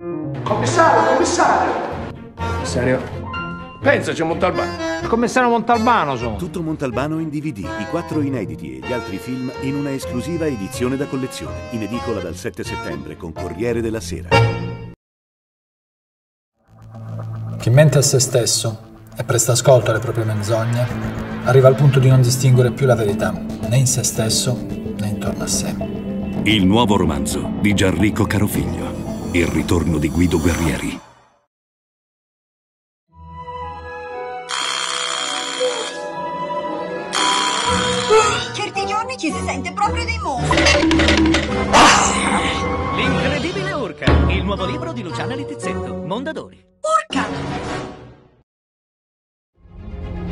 Commissario, commissario! Commissario? Pensaci a Montalbano. Commissario Montalbano sono. Tutto Montalbano in DVD, i quattro inediti e gli altri film in una esclusiva edizione da collezione, in edicola dal 7 settembre con Corriere della Sera. Chi mente a se stesso e presta ascolto alle proprie menzogne, arriva al punto di non distinguere più la verità, né in se stesso né intorno a sé. Il nuovo romanzo di Gianrico Carofiglio. Il ritorno di Guido Guerrieri. Certi giorni ci si sente proprio dei mostri. L'incredibile Urca, il nuovo libro di Luciana Littizzetto, Mondadori. Urca!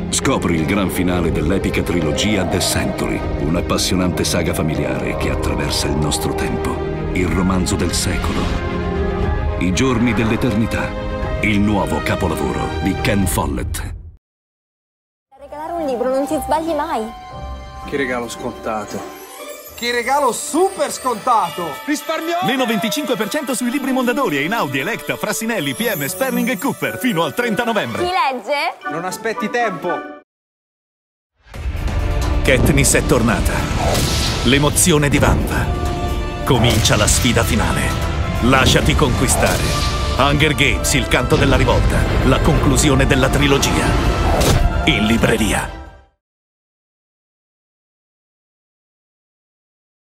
Scopri il gran finale dell'epica trilogia The Century, un'appassionante saga familiare che attraversa il nostro tempo, il romanzo del secolo, i giorni dell'eternità, il nuovo capolavoro di Ken Follett. regalare un libro non ti sbagli mai. Che regalo scontato. Che regalo super scontato! Risparmiamo! Meno 25% sui libri Mondadori e in Audi, Electa, Frassinelli, PM, Sperling e Cooper fino al 30 novembre. Chi legge? Non aspetti tempo! Katniss è tornata. L'emozione di Vampa. Comincia la sfida finale. Lasciati conquistare. Hunger Games, il canto della rivolta. La conclusione della trilogia. In libreria.